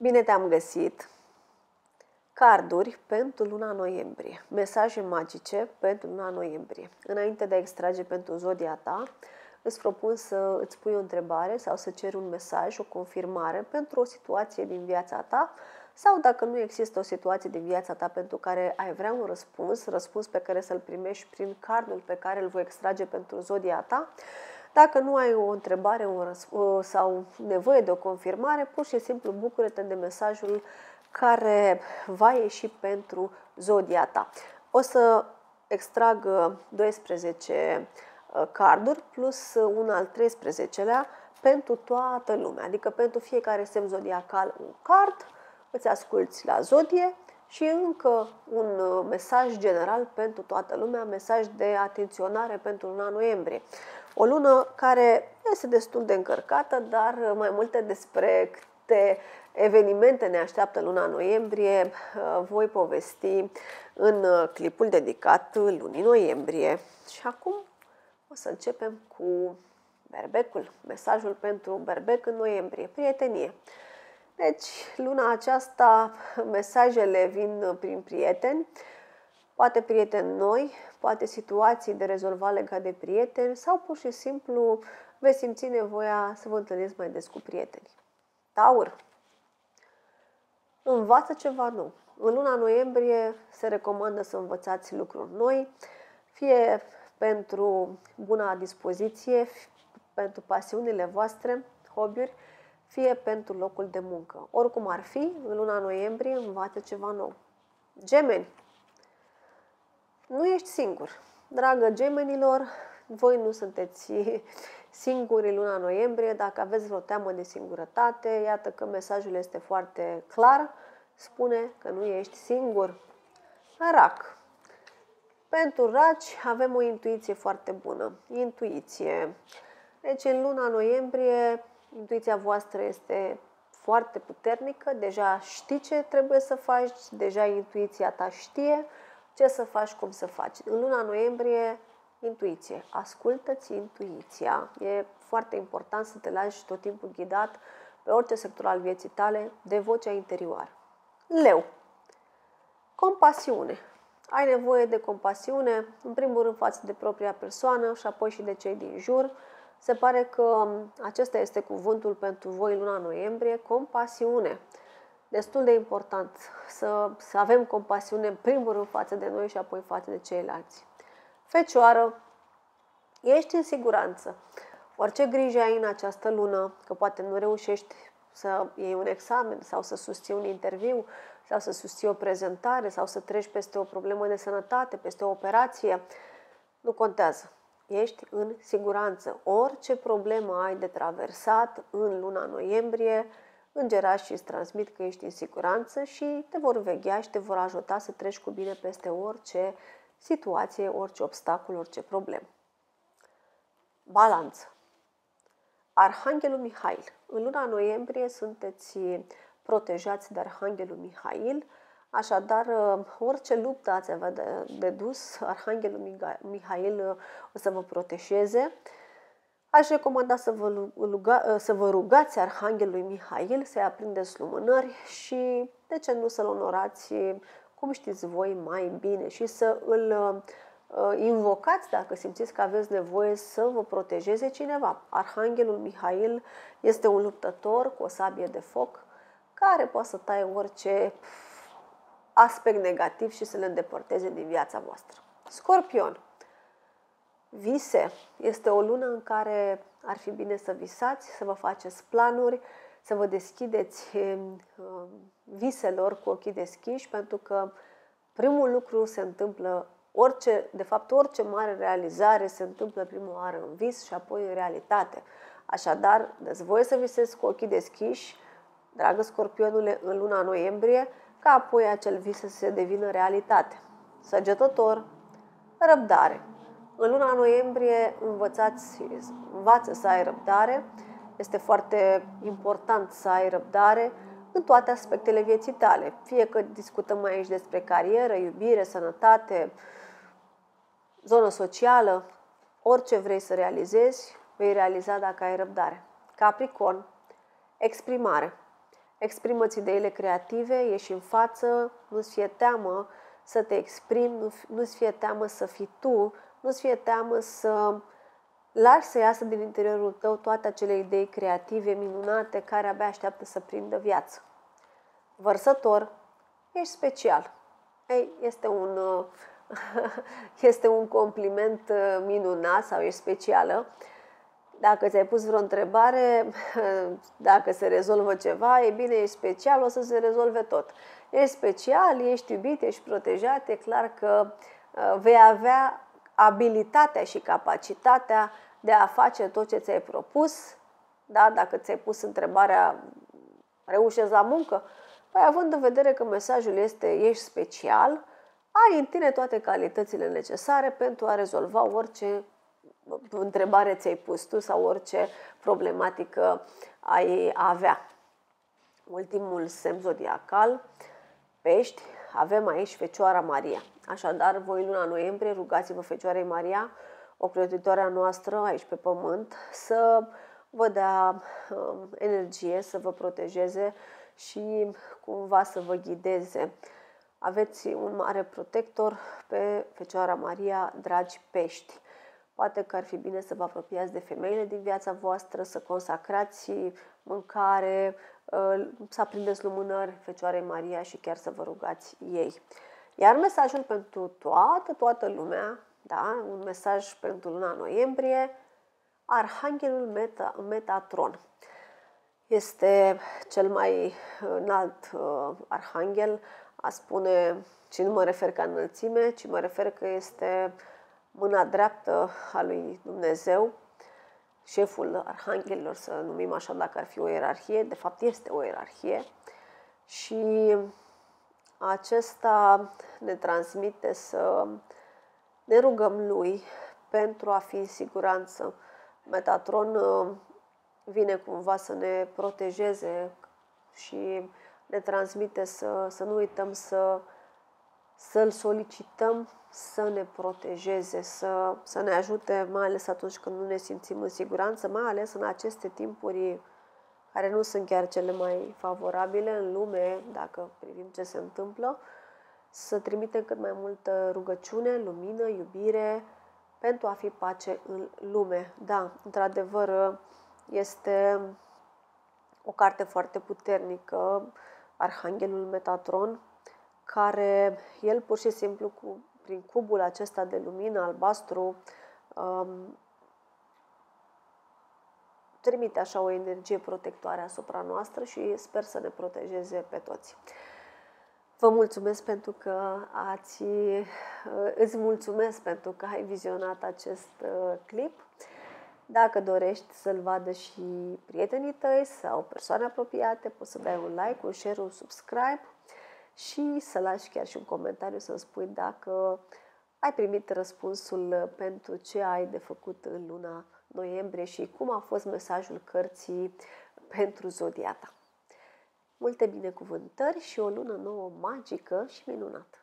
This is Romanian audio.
Bine te-am găsit! Carduri pentru luna noiembrie. Mesaje magice pentru luna noiembrie. Înainte de a extrage pentru zodia ta, îți propun să îți pui o întrebare sau să ceri un mesaj, o confirmare pentru o situație din viața ta sau dacă nu există o situație din viața ta pentru care ai vrea un răspuns, răspuns pe care să-l primești prin cardul pe care îl voi extrage pentru zodia ta, dacă nu ai o întrebare un sau nevoie de o confirmare, pur și simplu bucură-te de mesajul care va ieși pentru zodia ta. O să extrag 12 uh, carduri plus un al 13-lea pentru toată lumea, adică pentru fiecare semn zodiacal un card, îți asculți la zodie și încă un uh, mesaj general pentru toată lumea, mesaj de atenționare pentru luna noiembrie. O lună care este destul de încărcată, dar mai multe despre câte evenimente ne așteaptă luna noiembrie uh, voi povesti în uh, clipul dedicat lunii noiembrie. Și acum o să începem cu berbecul, mesajul pentru berbec în noiembrie, prietenie. Deci, luna aceasta, mesajele vin prin prieteni, poate prieteni noi, poate situații de rezolvat legate de prieteni sau pur și simplu veți simți nevoia să vă întâlniți mai des cu prieteni. Taur. Învață ceva nou. În luna noiembrie se recomandă să învățați lucruri noi, fie pentru buna dispoziție, pentru pasiunile voastre, hobby fie pentru locul de muncă. Oricum ar fi, în luna noiembrie învață ceva nou. Gemeni. Nu ești singur. Dragă gemenilor, voi nu sunteți singuri în luna noiembrie. Dacă aveți vreo teamă de singurătate, iată că mesajul este foarte clar. Spune că nu ești singur. Rac. Pentru raci avem o intuiție foarte bună. Intuiție. Deci în luna noiembrie intuiția voastră este foarte puternică, deja știi ce trebuie să faci, deja intuiția ta știe ce să faci, cum să faci. În luna noiembrie, intuiție. Ascultă-ți intuiția. E foarte important să te lași tot timpul ghidat pe orice sector al vieții tale de vocea interioară. Leu. Compasiune. Ai nevoie de compasiune, în primul rând față de propria persoană și apoi și de cei din jur se pare că acesta este cuvântul pentru voi luna noiembrie, compasiune. Destul de important să, să avem compasiune în primul rând față de noi și apoi față de ceilalți. Fecioară, ești în siguranță. Orice grijă ai în această lună, că poate nu reușești să iei un examen sau să susții un interviu sau să susții o prezentare sau să treci peste o problemă de sănătate, peste o operație, nu contează ești în siguranță. Orice problemă ai de traversat în luna noiembrie, îngerașii îți transmit că ești în siguranță și te vor veghea și te vor ajuta să treci cu bine peste orice situație, orice obstacol, orice problemă. Balanță. Arhanghelul Mihail. În luna noiembrie sunteți protejați de Arhanghelul Mihail, Așadar, uh, orice luptă ați avea de, de dus, Arhanghelul Mihail uh, o să vă protejeze. Aș recomanda să vă, ruga, uh, să vă rugați Arhanghelului Mihail să-i aprindeți lumânări și, de ce nu, să-l onorați cum știți voi mai bine și să îl invocați dacă simțiți că aveți nevoie să vă protejeze cineva. Arhanghelul Mihail este un luptător cu o sabie de foc care poate să taie orice aspect negativ și să le îndepărteze din viața voastră. Scorpion. Vise. Este o lună în care ar fi bine să visați, să vă faceți planuri, să vă deschideți um, viselor cu ochii deschiși, pentru că primul lucru se întâmplă orice, de fapt orice mare realizare se întâmplă prima oară în vis și apoi în realitate. Așadar, dați voie să visezi cu ochii deschiși, dragă scorpionule, în luna noiembrie, ca apoi acel vis să se devină realitate. Săgetător, răbdare. În luna noiembrie învățați, învață să ai răbdare. Este foarte important să ai răbdare în toate aspectele vieții tale. Fie că discutăm aici despre carieră, iubire, sănătate, zonă socială, orice vrei să realizezi, vei realiza dacă ai răbdare. Capricorn, exprimare. exprimă-ți ideile creative, ieși în față, nu-ți fie teamă să te exprimi, nu-ți fie teamă să fii tu, nu-ți fie teamă să lași să iasă din interiorul tău toate acele idei creative, minunate, care abia așteaptă să prindă viață. Vărsător, ești special. Ei, este un, este un compliment uh, minunat sau ești specială. Dacă ți-ai pus vreo întrebare, dacă se rezolvă ceva, e bine, ești special, o să se rezolve tot. Ești special, ești iubit, ești protejat, e clar că uh, vei avea abilitatea și capacitatea de a face tot ce ți-ai propus. Da? Dacă ți-ai pus întrebarea, reușești la muncă? Păi având în vedere că mesajul este ești special, ai în tine toate calitățile necesare pentru a rezolva orice întrebare ți-ai pus tu sau orice problematică ai avea. Ultimul semn zodiacal, pești, avem aici Fecioara Maria. Așadar, voi luna noiembrie rugați-vă Fecioarei Maria, o a noastră aici pe pământ, să vă dea um, energie, să vă protejeze și cumva să vă ghideze. Aveți un mare protector pe Fecioara Maria, dragi pești. Poate că ar fi bine să vă apropiați de femeile din viața voastră, să consacrați mâncare, uh, să aprindeți lumânări Fecioarei Maria și chiar să vă rugați ei. Iar mesajul pentru toată, toată lumea, da? un mesaj pentru luna noiembrie, Arhanghelul Meta, Metatron. Este cel mai înalt uh, arhanghel, a spune, și nu mă refer ca înălțime, ci mă refer că este mâna dreaptă a lui Dumnezeu, șeful arhanghelilor, să numim așa dacă ar fi o ierarhie, de fapt este o ierarhie, și acesta ne transmite să ne rugăm lui pentru a fi în siguranță. Metatron uh, vine cumva să ne protejeze și ne transmite să, să nu uităm să, să-l solicităm să ne protejeze, să, să ne ajute, mai ales atunci când nu ne simțim în siguranță, mai ales în aceste timpuri care nu sunt chiar cele mai favorabile în lume, dacă privim ce se întâmplă, să trimitem cât mai multă rugăciune, lumină, iubire, pentru a fi pace în lume. Da, într-adevăr, este o carte foarte puternică, Arhanghelul Metatron, care el pur și simplu cu, prin cubul acesta de lumină albastru um, trimite așa o energie protectoare asupra noastră și sper să ne protejeze pe toți. Vă mulțumesc pentru că ați, îți mulțumesc pentru că ai vizionat acest uh, clip. Dacă dorești să-l vadă și prietenii tăi sau persoane apropiate, poți să dai un like, un share, un subscribe și să lași chiar și un comentariu să spui dacă ai primit răspunsul pentru ce ai de făcut în luna noiembrie și cum a fost mesajul cărții pentru zodia ta. Multe binecuvântări și o lună nouă magică și minunată!